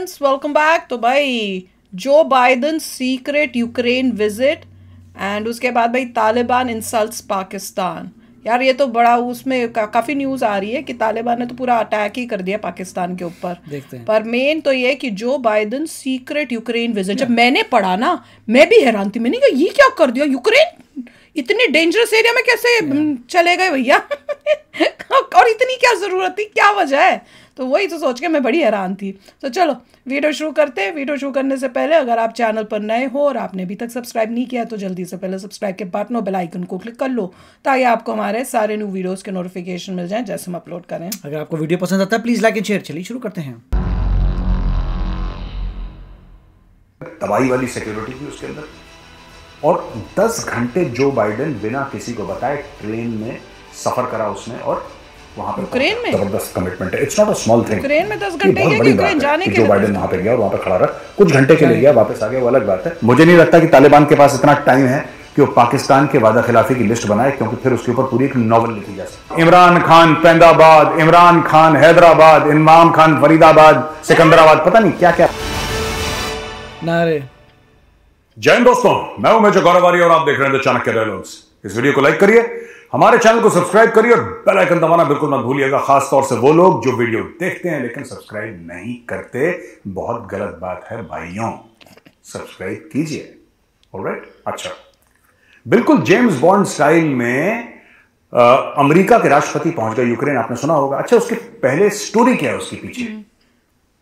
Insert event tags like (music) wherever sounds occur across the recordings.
Friends welcome back तो भाई Joe Biden secret Ukraine visit and उसके बाद भाई तालिबान इंसल्ट्स पाकिस्तान। यार ये तो बड़ा उसमें का, काफ़ी न्यूज़ आ रही है कि तालिबान ने तो पूरा अटैक ही कर दिया पाकिस्तान के ऊपर। देखते हैं। पर मेन तो ये कि जो बाइडन सीक्रेट यूक्रेन विज़िट जब मैंने पढ़ा ना मैं भी हैरान थी। मैंने कहा ये क्या कर दिया? यूक्रेन इतने डेंजरस एरिया में कैसे चले गए भैया? (laughs) और इतनी क्या ज़रूरत थी? क्या वजह है? तो वही तो सोच के मैं बड़ी हैरान थी। तो चलो वीडियो शुरू करते हैं। वीडियो शुरू करने से पहले अगर आप चैनल पर नए हो और आपने अभी तक सब्सक्राइब नहीं किया तो जल्दी से पहले सब्सक्राइब के बटन और बेल आइकन को क्लिक कर लो ताकि आपको हमारे सारे न्यू वीडियोस के नोटिफिकेशन मिल जाएँ जैसे हम अपलोड करें अगर आपको वीडियो पसंद आता है प्लीज़ लाइक एंड शेयर चलिए शुरू करते हैं। दवाई वाली सिक्योरिटी थी उसके अंदर। और 10 घंटे जो बाइडेन बिना किसी को बताए ट्रेन में सफ़र करा उसने और वहाँ पे यूक्रेन में? ज़बरदस्त कमिटमेंट है। It's not a small thing Ukraine में 10 घंटे क्या यूक्रेन जाने के जो बाइडेन वहाँ पे गया और वहाँ पे खड़ा रहा। कुछ घंटे के लिए गया वापस आ गया वो अलग बात है। मुझे नहीं लगता कि तालिबान के पास इतना टाइम है कि वो पाकिस्तान के वादा खिलाफी की लिस्ट बनाए क्योंकि फिर उसके ऊपर पूरी एक नॉवल लिखी जा सकती इमरान खान पैंदाबाद इमरान खान हैदराबाद इमाम खान फरीदाबाद सिकंदराबाद पता नहीं क्या क्या नारे। जय हिंद दोस्तों मैं हूँ मेजर गौरवारी और आप देख रहे हैं चाणक्य डायलॉग्स इस वीडियो को लाइक करिए हमारे चैनल को सब्सक्राइब करिए और बेल आइकन दबाना बिल्कुल मत भूलिएगा खास तौर से वो लोग जो वीडियो देखते हैं लेकिन सब्सक्राइब नहीं करते। बहुत गलत बात है भाइयों। सब्सक्राइब कीजिए। ऑलराइट अच्छा। बिल्कुल जेम्स बॉन्ड स्टाइल में अ, अमेरिका के राष्ट्रपति पहुँच गए यूक्रेन आपने सुना होगा। अच्छा उसके पहले स्टोरी क्या है उसके पीछे?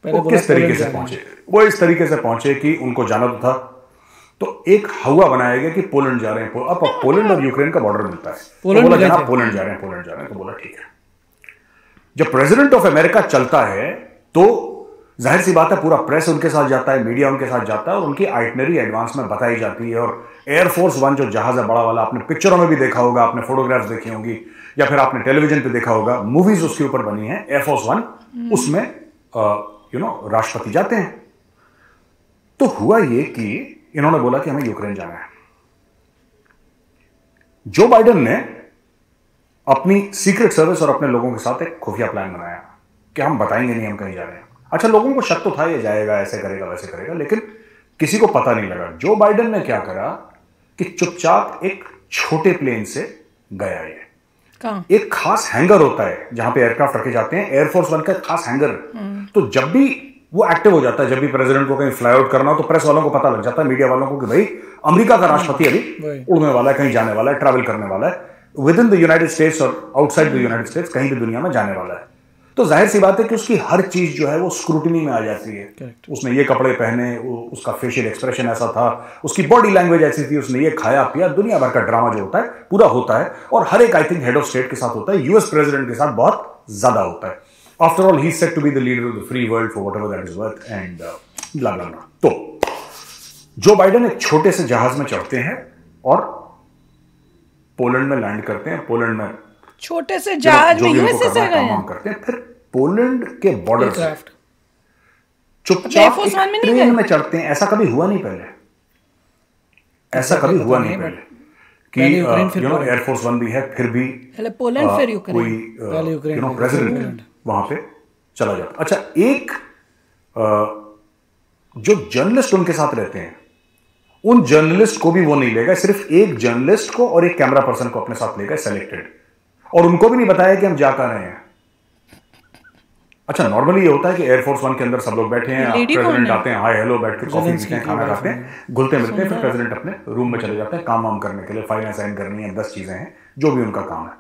वो किस तरीके से पहुँचे? वो इस तरीके से पहुँचे कि उनको जाना तो था। तो एक हवा बनाया गया कि पोलैंड जा रहे हैं। अब पोलैंड और यूक्रेन का बॉर्डर मिलता है। तो पोलैंड बोला जनाब पोलैंड जा रहे हैं पोलैंड जा रहे हैं। तो बोला ठीक है। जब प्रेसिडेंट ऑफ़ अमेरिका चलता है तो ज़ाहिर सी बात है पूरा प्रेस उनके साथ जाता है मीडिया उनके साथ जाता है और उनकी आइटनरी एडवांस में बताई जाती है। और एयरफोर्स वन जो जहाज़ है बड़ा वाला आपने पिक्चरों में भी देखा होगा आपने फोटोग्राफ्स देखी होंगी या फिर आपने टेलीविज़न पे देखा होगा मूवीज़ उसके ऊपर बनी है एयरफोर्स वन उसमें यू नो राष्ट्रपति जाते हैं। तो हुआ ये कि इन्होंने बोला कि हमें यूक्रेन जाना है। जो बाइडेन ने अपनी सीक्रेट सर्विस और अपने लोगों के साथ एक खुफिया प्लान बनाया कि हम बताएँगे नहीं हम कहीं जा रहे हैं। अच्छा लोगों को शक तो था ये जाएगा ऐसे करेगा वैसे करेगा लेकिन किसी को पता नहीं लगा। जो बाइडन ने क्या करा कि चुपचाप एक छोटे प्लेन से गया ये। एक खास हैंगर होता है जहाँ पे एयरक्राफ्ट रखे जाते हैं एयरफोर्स वन का खास हैंगर। तो जब भी वो एक्टिव हो जाता है। जब भी प्रेसिडेंट को कहीं फ्लाई आउट करना हो तो प्रेस वालों को पता लग जाता है मीडिया वालों को कि भाई अमेरिका का राष्ट्रपति अभी उड़ने वाला है कहीं जाने वाला है ट्रैवल करने वाला है। With in the United States और आउटसाइड द यूनाइटेड स्टेट्स कहीं भी दुनिया में जाने वाला है। तो ज़ाहिर सी बात है कि उसकी हर चीज़ जो है वो स्क्रूटनी में आ जाती है। Correct. उसने ये कपड़े पहने उसका फेशियल एक्सप्रेशन ऐसा था उसकी बॉडी लैंग्वेज ऐसी थी उसने ये खाया पिया दुनिया भर का ड्रामा जो होता है पूरा होता है। और हर एक I think head of state के साथ होता है यूएस प्रेसिडेंट के साथ बहुत ज़्यादा होता है। After all he set to be the leader of the free world for whatever that is worth and blah blah blah तो जो बाइडेन एक छोटे से जहाज़ में चढ़ते हैं और पोलैंड में लैंड करते हैं पोलैंड में छोटे से जहाज़ में यूएसए से गए हैं। करते हैं। फिर पोलैंड के बॉर्डर से चुपचाप एक ट्रेन में चढ़ते हैं। ऐसा कभी हुआ नहीं पहले। ऐसा कभी हुआ नहीं पहले कि यू नो एयरफोर्स वन भी है फिर भी पोलैंड फिर यूक्रेन कोई यू नो प्रेसिडेंट वहाँ पे चला जाता अच्छा एक जो जर्नलिस्ट उनके साथ रहते हैं उन जर्नलिस्ट को भी वो नहीं लेगा सिर्फ़ एक जर्नलिस्ट को और एक कैमरा पर्सन को अपने साथ लेगा सेलेक्टेड और उनको भी नहीं बताया कि हम जा कर रहे हैं। अच्छा नॉर्मली ये होता है कि एयरफोर्स वन के अंदर सब लोग बैठे हैं प्रेसिडेंट आते हैं हाय हेलो बैठ के कॉफ़ी पीते हैं खाना खाते हैं घुलते मिलते हैं फिर प्रेसिडेंट अपने रूम में चले जाते हैं काम वाम करने के लिए फ़ाइल साइन करनी है दस चीज़ें हैं जो भी उनका काम है।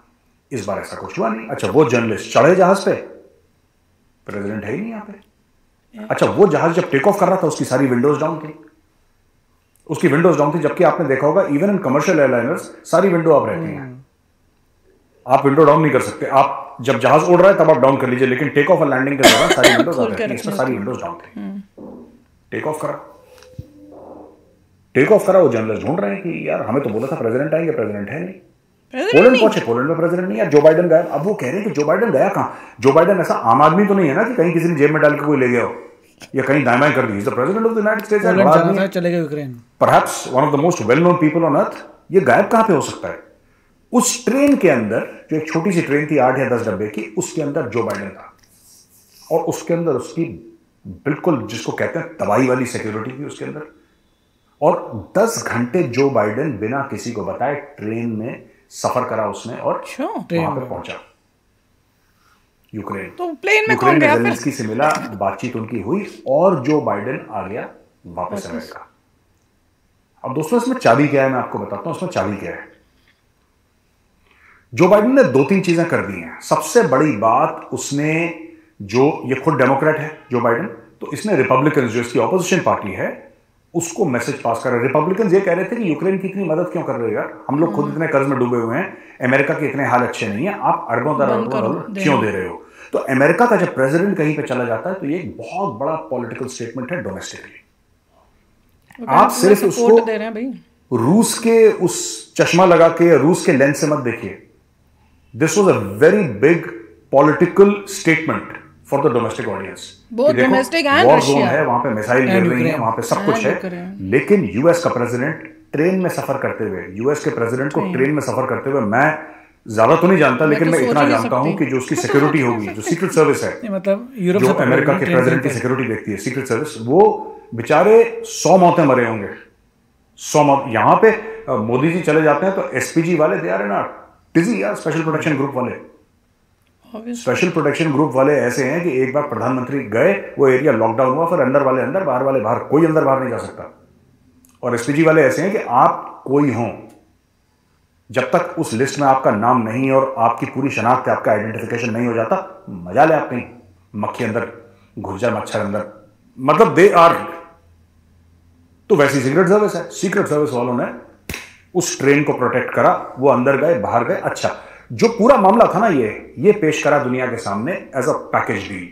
इस बार ऐसा कुछ हुआ नहीं। अच्छा वो जर्नलिस्ट चढ़े जहाज़ पे प्रेसिडेंट है ही नहीं यहाँ पे। अच्छा वो जहाज़ जब टेक ऑफ़ कर रहा था उसकी सारी विंडोज़ डाउन थी उसकी विंडोज़ डाउन थी जबकि आपने देखा होगा इवन इन कमर्शियल एयरलाइनर्स सारी विंडो आप रहती हैं। आप विंडो डाउन नहीं कर सकते। आप जब जहाज़ उड़ रहा है तब आप डाउन कर लीजिए लेकिन टेक ऑफ़ और लैंडिंग के दौरान सारी विंडोज़ (coughs) हैं। इसमें सारी विंडोज़ डाउन थी। टेक ऑफ़ करा। टेक ऑफ़ करा वो जर्नलिस्ट ढूंढ रहे हैं कि यार हमें तो बोला था प्रेसिडेंट आएँगे प्रेसिडेंट है नहीं। पोलैंड पहुँचे पोलैंड में प्रेसिडेंट नहीं यार जो बाइडन गया। अब वो कह रहे हैं कि जो बाइडेन गया कहाँ? जो बाइडेन ऐसा आम आदमी तो नहीं है ना कि कहीं किसी ने जेब में डाल के कोई ले गया हो? या कहीं दाएँ कर दी। The president of the United States चले गए Ukraine perhaps one of the most well known people on earth ये गायब कहाँ पे हो सकता है? उस ट्रेन के अंदर जो एक छोटी सी ट्रेन थी आठ या दस डब्बे की उसके अंदर जो बाइडन था। और उसके अंदर उसकी बिल्कुल जिसको कहते हैं तबाही वाली सिक्योरिटी थी उसके अंदर। और 10 घंटे जो बाइडन बिना किसी को बताए ट्रेन में सफ़र करा उसने और अच्छा। वहाँ पे पहुँचा। यूक्रेन। तो प्लेन में कौन गया फिर? से मिला बातचीत उनकी हुई और जो बाइडेन आ गया वापस अमेरिका। अब दोस्तों इसमें चाबी क्या है मैं आपको बताता हूँ इसमें चाबी क्या है? जो बाइडेन ने दो तीन चीज़ें कर दी हैं। सबसे बड़ी बात उसने जो ये खुद डेमोक्रेट है जो बाइडेन तो इसने रिपब्लिकन जो इसकी ऑपोजिशन पार्टी है उसको मैसेज पास कर रहे रिपब्लिकन ये कह रहे थे कि यूक्रेन की इतनी मदद क्यों कर रहे हो यार? हम लोग खुद इतने कर्ज में डूबे हुए हैं। अमेरिका के इतने हाल अच्छे नहीं है। आप अरबों डॉलर क्यों दे। रहे हो? तो अमेरिका का जब प्रेसिडेंट कहीं पे चला जाता है तो ये एक बहुत बड़ा पॉलिटिकल स्टेटमेंट है डोमेस्टिकली आप सिर्फ़ उसको दे रहे हैं रूस के उस चश्मा लगा के रूस के लेंस से मत देखिए। This was a very big political statement for the domestic audience domestic and Russia. है वहाँ पे मिसाइल गिर रही है वहाँ पे सब कुछ है। लेकिन यूएस का प्रेसिडेंट ट्रेन में सफ़र करते हुए यूएस के प्रेसिडेंट को ट्रेन में सफ़र करते हुए मैं ज़्यादा तो नहीं जानता लेकिन तो मैं इतना जानता हूँ कि जो उसकी सिक्योरिटी होगी जो सीक्रेट सर्विस है मतलब यूरोप जो अमेरिका के प्रेसिडेंट की सिक्योरिटी देखती है सीक्रेट सर्विस वो बेचारे सौ मौतें मरे होंगे। सौ मौत यहाँ पे मोदी जी चले जाते हैं तो एसपीजी वाले दे आर ना टिजी यार स्पेशल प्रोटेक्शन ग्रुप वाले. स्पेशल प्रोटेक्शन ग्रुप वाले ऐसे हैं कि एक बार प्रधानमंत्री गए, वो एरिया लॉकडाउन हुआ, फिर अंदर वाले अंदर, बाहर वाले बाहर, कोई अंदर बाहर नहीं जा सकता। और एसपीजी वाले ऐसे हैं कि आप कोई हों, जब तक उस लिस्ट में आपका नाम नहीं और आपकी पूरी शनाख्त आपका आइडेंटिफिकेशन नहीं हो जाता, मज़ा ले आप कहीं, मक्खी अंदर घुस जाए मच्छर अंदर। मतलब दे आर तो वैसी सीक्रेट सर्विस है सीक्रेट सर्विस वालों ने उस ट्रेन को प्रोटेक्ट करा, वो अंदर गए, बाहर गए अच्छा। जो पूरा मामला था ना ये ये पेश करा दुनिया के सामने एज अ पैकेज डील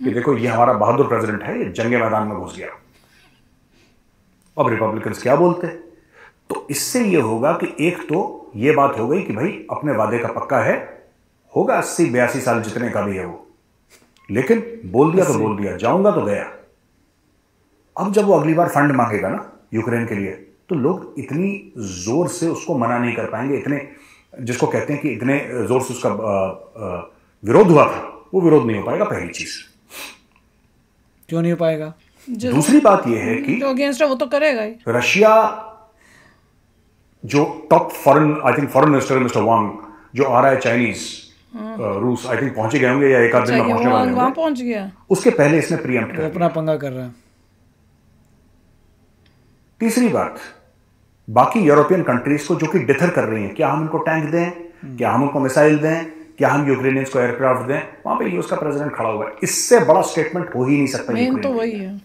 कि देखो ये हमारा बहादुर प्रेसिडेंट है ये जंगे मैदान में घुस गया। अब रिपब्लिकन्स क्या बोलते तो इससे ये होगा कि एक तो ये बात हो गई कि भाई अपने वादे का पक्का है होगा अस्सी बयासी साल जितने का भी है वो। लेकिन बोल दिया तो बोल दिया जाऊँगा तो गया। अब जब वो अगली बार फंड मांगेगा ना यूक्रेन के लिए तो लोग इतनी ज़ोर से उसको मना नहीं कर पाएँगे इतने जिसको कहते हैं कि इतने ज़ोर से उसका विरोध हुआ था वो विरोध नहीं हो पाएगा पहली चीज़। क्यों नहीं हो पाएगा? दूसरी बात यह है कि अगेंस्ट वो तो करेगा ही। रशिया जो top foreign I think foreign minister mister Wang जो आ रहा है चाइनीज़ रूस आई थिंक पहुँचे गए होंगे या एक आध दिन में चाहिए पहुँचने वहाँ वाले वहाँ पहुँच गया। उसके पहले इसने प्रियम्प्ट वो कर अपना पंगा कर रहा है। तीसरी बात बाकी यूरोपियन कंट्रीज़ को जो कि डिथर कर रही हैं क्या हम उनको टैंक दें? क्या हम उनको मिसाइल दें? क्या हम यूक्रेनियंस को एयरक्राफ्ट दें? वहाँ पे यूएस का प्रेसिडेंट खड़ा हुआ है। इससे बड़ा स्टेटमेंट हो ही नहीं सकता तो वही है।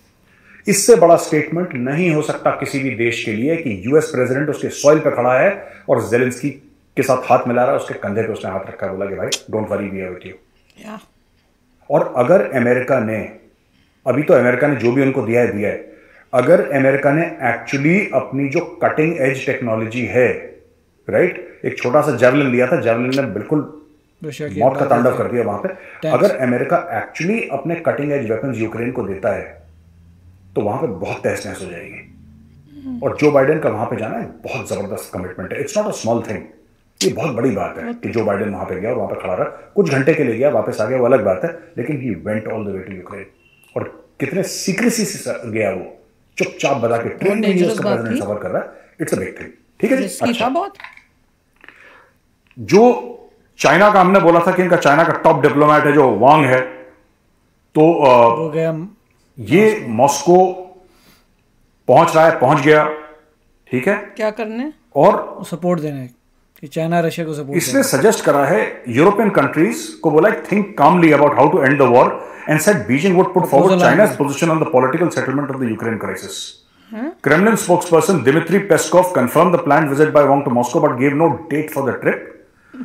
इससे बड़ा स्टेटमेंट नहीं हो सकता किसी भी देश के लिए कि यूएस प्रेसिडेंट उसके सॉइल पे खड़ा है और जेलेंस्की के साथ हाथ मिला रहा है उसके कंधे पे उसने हाथ रखा बोला कि भाई don't worry we with you और अगर अमेरिका ने अभी तो अमेरिका ने जो भी उनको दिया है दिया है। अगर अमेरिका ने एक्चुअली अपनी जो कटिंग एज टेक्नोलॉजी है राइट एक छोटा सा जेवलिन लिया था जेवलिन ने बिल्कुल मौत का तांडव कर दिया वहाँ पे। अगर अमेरिका एक्चुअली अपने कटिंग एज वेपन यूक्रेन को देता है तो वहाँ पे बहुत तहस नहस हो जाएगी। और जो बाइडेन का वहाँ पे जाना है बहुत ज़बरदस्त कमिटमेंट है। It's not a small thing ये बहुत बड़ी बात है कि जो बाइडेन वहाँ पे गया और वहाँ पे खड़ा रहा। कुछ घंटे के लिए गया वापस आ गया वो अलग बात है। लेकिन he went all the way to Ukraine और कितने सीक्रेसी से गया वो। चुपचाप बता के ट्रेन में उसका प्रेजिडेंट प्रेसिडेंट सफ़र कर रहा है इट्स अ बिग थिंग ठीक है जी? अच्छा। बहुत जो चाइना का हमने बोला था कि इनका चाइना का टॉप डिप्लोमेट है जो वांग है तो आ, ये मॉस्को पहुँच रहा है पहुँच गया। ठीक है? क्या करने? और सपोर्ट देना। कि चाइना रशिया को सपोर्ट इसने सजेस्ट करा है यूरोपियन कंट्रीज़ को बोला think calmly about how to end the war and said Beijing would put forward China's position on the political settlement of the Ukraine crisis Kremlin spokesperson Dmitry Peskov confirm the plan visit by Wong to Moscow but gave no date for the trip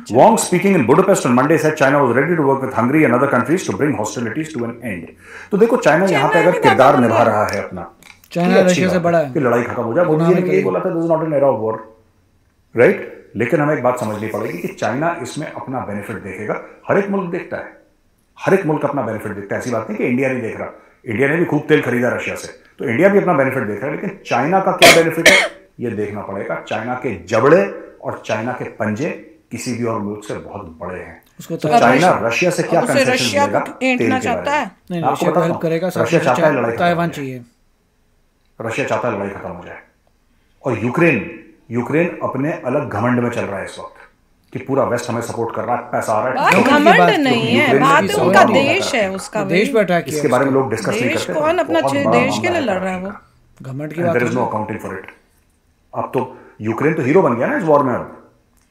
Wong speaking in Budapest on Monday said China was ready to work with Hungary and other countries to bring hostilities to an end. तो देखो China यहाँ पे अगर किरदार निभा रहा है अपना चाइना तो रशिया से बड़ा है कि लड़ाई खत्म हो जाए। बोला था this not an era of war right लेकिन हमें एक बात समझनी पड़ेगी कि चाइना इसमें अपना बेनिफिट देखेगा। हर एक मुल्क देखता है। हर एक मुल्क अपना बेनिफिट देखता है। ऐसी बात नहीं कि इंडिया नहीं देख रहा। इंडिया ने भी खूब तेल खरीदा रशिया से। तो इंडिया भी अपना बेनिफिट देख रहा है लेकिन चाइना का क्या बेनिफिट है ये देखना पड़ेगा। चाइना के जबड़े और चाइना के पंजे किसी भी और मुल्क से बहुत बड़े हैं। उसको तो तो चाइना रशिया से क्या रशिया को चाहता है? रशिया चाहता है लड़ाई खत्म ताइवान चाहिए। रशिया चाहता है लड़ाई खत्म हो जाए। और यूक्रेन यूक्रेन अपने अलग घमंड में चल रहा है इस वक्त कि पूरा वेस्ट हमें सपोर्ट कर रहा है पैसा आ रहा है घमंड? नहीं है बात की उनका देश है उसका देश। पे अटैक इसके बारे में लोग डिस्कस नहीं करते कौन अपना देश के लिए लड़ रहा है वो? घमंड की बात is है no accounting for it. अब तो यूक्रेन तो हीरो बन गया ना इस वॉर में अब।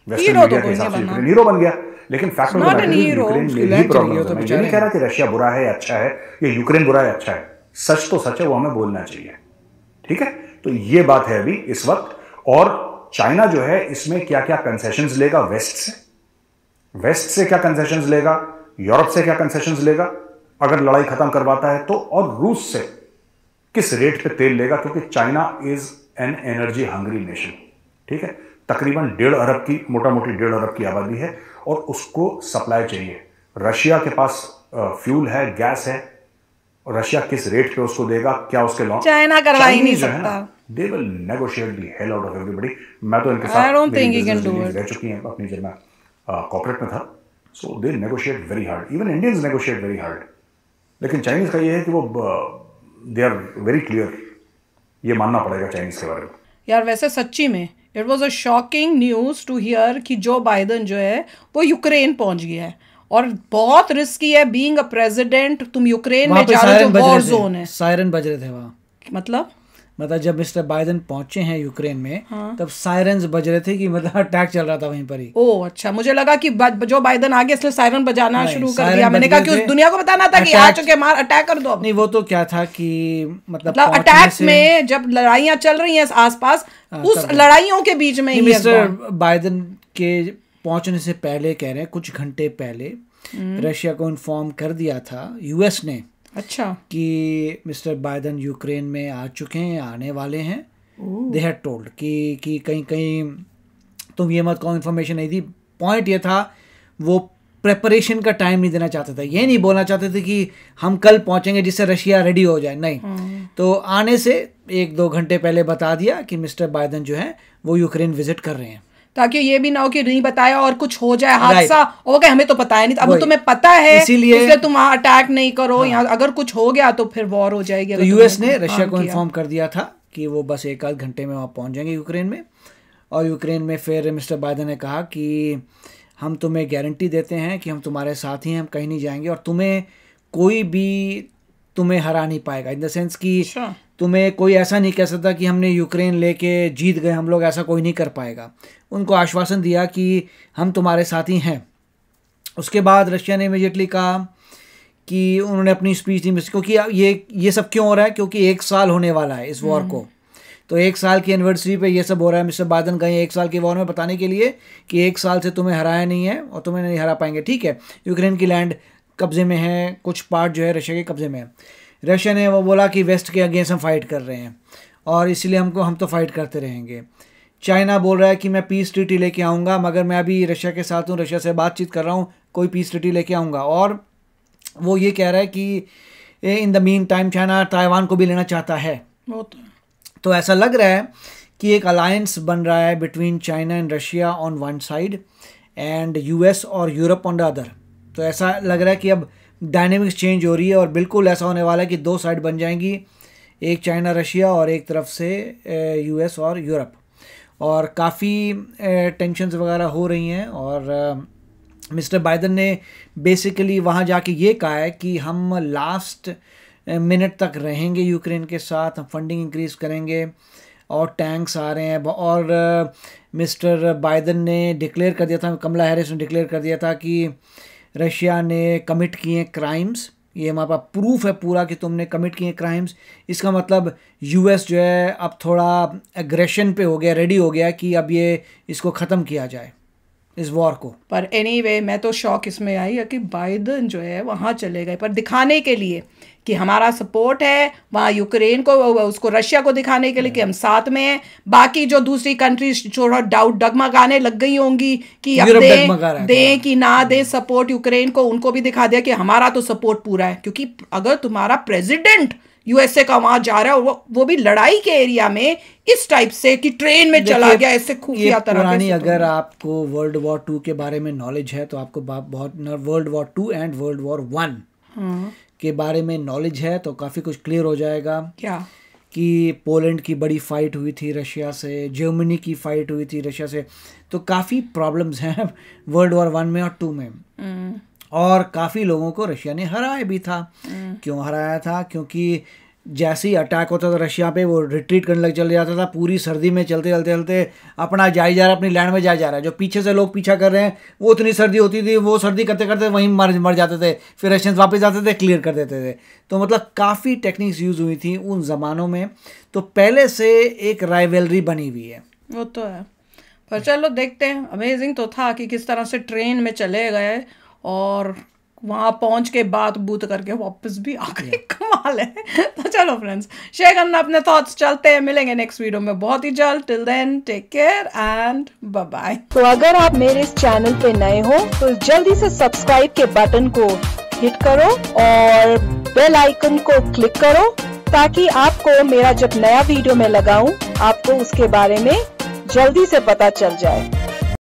वेस्टर्न हीरो तो मीडिया के हिसाब से यूक्रेन हीरो बन गया। लेकिन fact of the Not an matter is hero. Ukraine में ही प्रॉब्लम तो है मैं ये नहीं कह रहा कि रशिया बुरा है अच्छा है या यूक्रेन बुरा है अच्छा है। सच तो सच है वो हमें बोलना चाहिए। ठीक है? तो ये बात है अभी इस वक्त। और चाइना जो है इसमें क्या क्या कंसेशन लेगा? वेस्ट से। वेस्ट से क्या कंसेशन लेगा? यूरोप से क्या कंसेशन लेगा? अगर लड़ाई खत्म करवाता है तो और रूस से किस रेट पे तेल लेगा? क्योंकि China is an energy hungry nation ठीक है? तकरीबन डेढ़ अरब की मोटा मोटी डेढ़ अरब की आबादी है और उसको सप्लाई चाहिए। रशिया के पास फ्यूल है गैस है। रशिया किस रेट पे उसको देगा? क्या उसके लॉन्ग चाइना करवा ही नहीं सकता। They will negotiate the hell out of everybody मैं तो इनके I साथ don't मेरी think he can business do it. रह चुकी हैं अपनी जब मैं कॉर्पोरेट में था। So they negotiate very hard even Indians negotiate very hard लेकिन चाइनीज़ का ये है कि वो दे आर वेरी क्लियर ये मानना पड़ेगा चाइनीज़ के बारे में। यार वैसे सच्ची में it was a shocking news to hear कि जो बाइडन जो है वो यूक्रेन पहुँच गया है। और बहुत रिस्की है बीइंग अ प्रेसिडेंट तुम यूक्रेन में जा रहे हो वॉर जोन है। सायरन बज रहे थे वहाँ। मतलब? मतलब जब मिस्टर बाइडन पहुँचे हैं यूक्रेन में हाँ। तब सायरन्स बज रहे थे कि मतलब अटैक चल रहा था वहीं पर ही। ओ अच्छा मुझे लगा कि जो बाइडन आ गया इसलिए सायरन बजाना शुरू कर दिया। मैंने कहा कि उस दुनिया को बताना था कि आ चुके मार अटैक कर दो नहीं वो तो क्या था कि मतलब मतलब अटैक में जब लड़ाइयाँ चल रही हैं आसपास हाँ, उस लड़ाइयों के बीच में मिस्टर बाइडन के पहुँचने से पहले कह रहे हैं कुछ घंटे पहले हम्म। रशिया को इन्फॉर्म कर दिया था यूएस ने अच्छा। कि मिस्टर बाइडन यूक्रेन में आ चुके हैं आने वाले हैं। दे हैड टोल्ड कि कि कहीं कहीं तुम ये मत कहो इन्फॉर्मेशन नहीं दी पॉइंट ये था वो प्रेपरेशन का टाइम नहीं देना चाहते थे। ये नहीं बोलना चाहते थे कि हम कल पहुँचेंगे जिससे रशिया रेडी हो जाए। नहीं। हम्म। तो आने से एक दो घंटे पहले बता दिया कि मिस्टर बाइडन जो है वो यूक्रेन विज़िट कर रहे हैं। ताकि ये भी ना हो कि नहीं बताया और कुछ हो जाए हादसा। और वो हमें तो पता है नहीं अब तुम्हें पता है इसीलिए- इसलिए तुम अटैक नहीं करो। हाँ। यहाँ अगर कुछ हो गया तो फिर वॉर हो जाएगी तो यूएस ने रशिया को इन्फॉर्म कर दिया था कि वो बस एक आध घंटे में वहाँ पहुँच जाएँगे यूक्रेन में। और यूक्रेन में फिर मिस्टर बाइडन ने कहा कि हम तुम्हें गारंटी देते हैं कि हम तुम्हारे साथ ही हम कहीं नहीं जाएँगे और तुम्हें कोई भी तुम्हें हरा नहीं पाएगा। इन द सेंस कि अच्छा। तुम्हें कोई ऐसा नहीं कह सकता कि हमने यूक्रेन लेके जीत गए हम लोग ऐसा कोई नहीं कर पाएगा। उनको आश्वासन दिया कि हम तुम्हारे साथ ही। हैं उसके बाद रशिया ने इमीडिएटली कहा कि उन्होंने अपनी स्पीच दी मिस क्योंकि ये ये सब क्यों हो रहा है? क्योंकि एक साल होने वाला है इस वॉर को। तो एक साल की एनिवर्सरी पे ये सब हो रहा है मिस्टर बाइडन गए एक साल के वॉर में बताने के लिए कि एक साल से तुम्हें हराया नहीं है और तुम्हें नहीं हरा पाएँगे। ठीक है यूक्रेन की लैंड कब्जे में है कुछ पार्ट जो है रशिया के कब्जे में है। रशिया ने वो बोला कि वेस्ट के अगेंस्ट हम फाइट कर रहे हैं और इसलिए हमको हम तो फाइट करते रहेंगे। चाइना बोल रहा है कि मैं पीस ट्रीटी लेके आऊँगा मगर मैं अभी रशिया के साथ हूँ रशिया से बातचीत कर रहा हूँ कोई पीस ट्रीटी लेके आऊँगा। और वो ये कह रहा है कि in the meantime China Taiwan को भी लेना चाहता है। तो तो ऐसा लग रहा है कि एक अलायंस बन रहा है between China and Russia on one side and US और यूरोप ऑन द अदर तो ऐसा लग रहा है कि अब डायनेमिक्स चेंज हो रही है और बिल्कुल ऐसा होने वाला है कि दो साइड बन जाएँगी एक चाइना रशिया और एक तरफ़ से यूएस और यूरोप और काफ़ी टेंशन्स वगैरह हो रही हैं और मिस्टर बाइडन ने बेसिकली वहाँ जाके ये कहा है कि हम लास्ट मिनट तक रहेंगे यूक्रेन के साथ हम फंडिंग इंक्रीज करेंगे और टैंक्स आ रहे हैं और मिस्टर बाइडन ने डिक्लेयर कर दिया था, कमला हैरिस ने डिक्लेयर कर दिया था कि रशिया ने कमिट किए क्राइम्स ये हमारे पास प्रूफ है पूरा कि तुमने कमिट किए क्राइम्स इसका मतलब यूएस जो है अब थोड़ा एग्रेशन पे हो गया रेडी हो गया कि अब ये इसको ख़त्म किया जाए इस वॉर को। पर एनी anyway, मैं तो शौक इसमें आई है कि बाइडन जो है वहाँ चले गए पर दिखाने के लिए कि हमारा सपोर्ट है वहाँ यूक्रेन को उसको रशिया को दिखाने के लिए कि हम साथ में हैं। बाकी जो दूसरी कंट्रीज़ थोड़ा डाउट डगमगाने लग गई होंगी कि अब दें रहा है दें कि ना दें सपोर्ट यूक्रेन को उनको भी दिखा दिया कि हमारा तो सपोर्ट पूरा है। क्योंकि अगर तुम्हारा प्रेसिडेंट यूएसए का वहाँ जा रहा है वो वो भी लड़ाई के एरिया में इस टाइप से कि ट्रेन में चला गया ऐसे खुफिया तरह पुरानी से अगर आपको वर्ल्ड वॉर टू के बारे में नॉलेज है तो आपको बहुत World War Two and World War One के बारे में नॉलेज है तो काफ़ी कुछ क्लियर हो जाएगा। क्या? कि पोलैंड की बड़ी फाइट हुई थी रशिया से जर्मनी की फाइट हुई थी रशिया से तो काफ़ी प्रॉब्लम्स हैं वर्ल्ड वॉर वन में और टू में। हम्म, और काफ़ी लोगों को रशिया ने हराया भी था। क्यों हराया था? क्योंकि जैसे ही अटैक होता था रशिया पे, वो रिट्रीट करने लग चल जाता था, पूरी सर्दी में चलते चलते चलते अपना जाई जा रहा, अपनी लैंड में जाए जा रहा है। जो पीछे से लोग पीछा कर रहे हैं, वो उतनी सर्दी होती थी, वो सर्दी करते करते वहीं मर मर जाते थे, फिर रशियंस वापस जाते थे क्लियर कर देते थे। तो मतलब काफ़ी टेक्निक्स यूज़ हुई थी उन ज़मानों में। तो पहले से एक राइवलरी बनी हुई है। वो तो है। पर चलो देखते हैं। अमेजिंग तो था कि किस तरह से ट्रेन में चले गए और वहाँ पहुँच के बात बूत करके वापस भी आ गए। कमाल है। तो चलो फ्रेंड्स शेयर करना अपने थॉट्स चलते हैं मिलेंगे नेक्स्ट वीडियो में। बहुत ही जल्द। Till then take care and bye bye तो अगर आप मेरे इस चैनल पे नए हो तो जल्दी से सब्सक्राइब के बटन को हिट करो और बेल आइकन को क्लिक करो ताकि आपको मेरा जब नया वीडियो मैं लगाऊँ आपको उसके बारे में जल्दी से पता चल जाए।